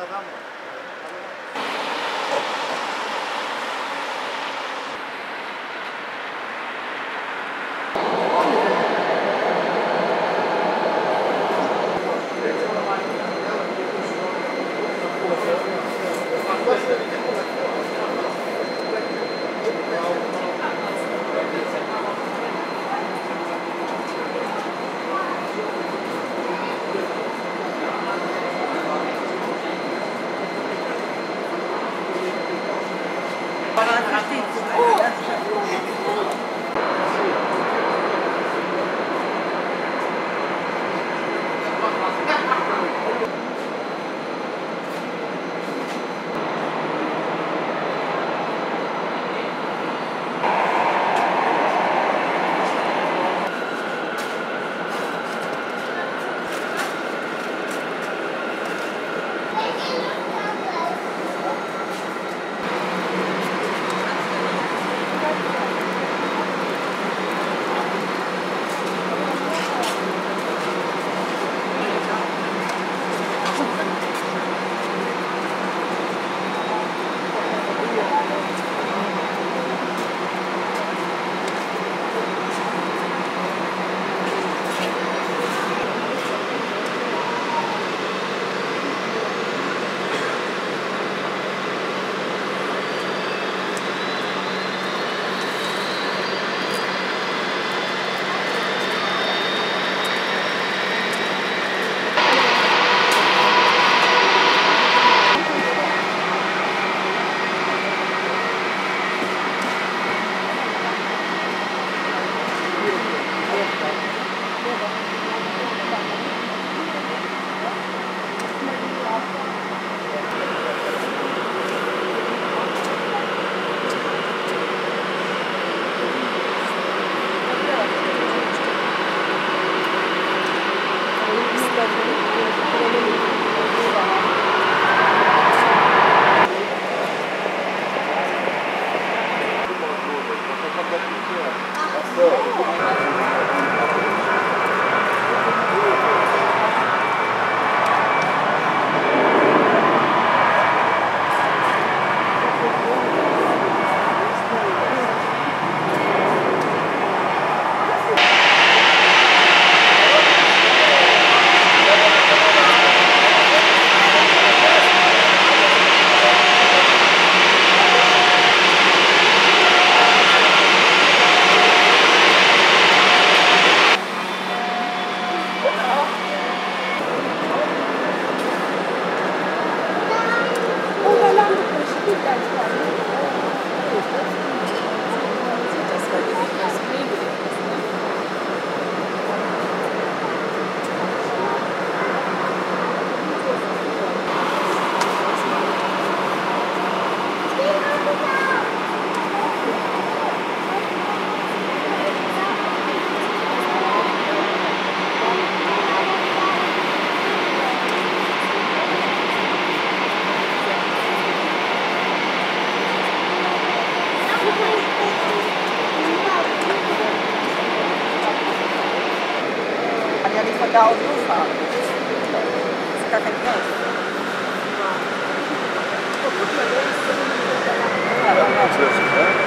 adam var. Dar outro fala. Você tá vamos lá.